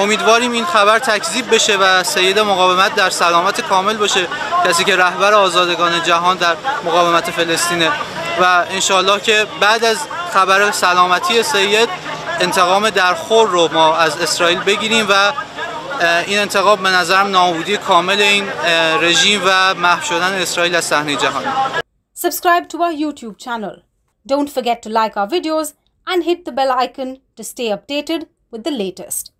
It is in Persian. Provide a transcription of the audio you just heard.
امیدواریم این خبر تکذیب بشه و سید مقاومت در سلامت کامل باشه کسی که رهبر آزادگان جهان در مقاومت فلسطینه و انشالله که بعد از خبر سلامتی سید انتقام درخور رو ما از اسرائیل بگیریم و این انتقام به نظرم نابودی کامل این رژیم و محو شدن اسرائیل از صحنه جهان Subscribe to our YouTube channel. Don't forget to like our videos and hit the bell icon to stay updated with the latest.